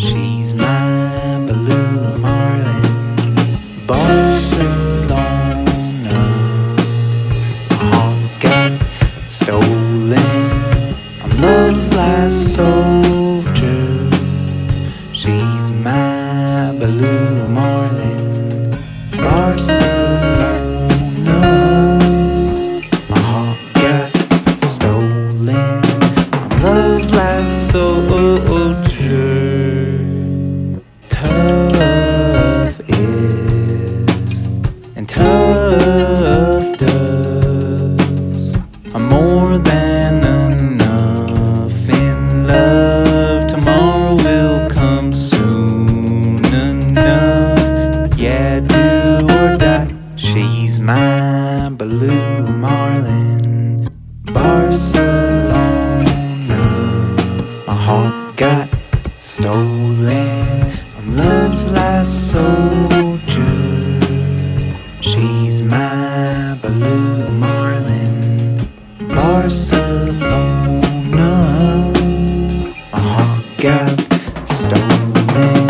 She's my blue marlin, Barcelona. Got stolen. I'm love's last soldier. She's my blue marlin, Barcelona. Barcelona. a heart got stolen.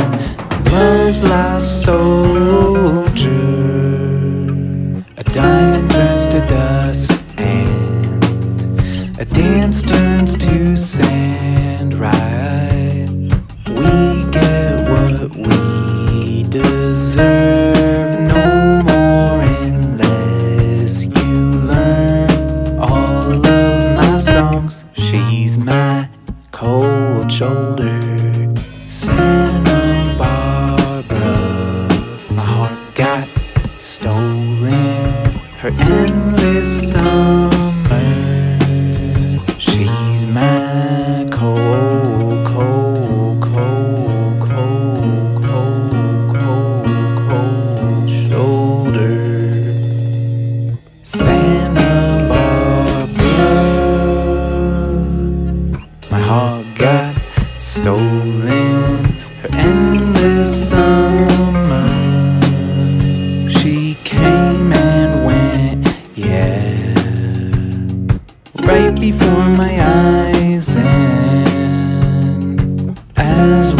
Love's last soldier. A diamond turns to dust, and a dance turns to sand. shoulder. Santa Barbara, my heart got stolen. Her end. right before my eyes. And as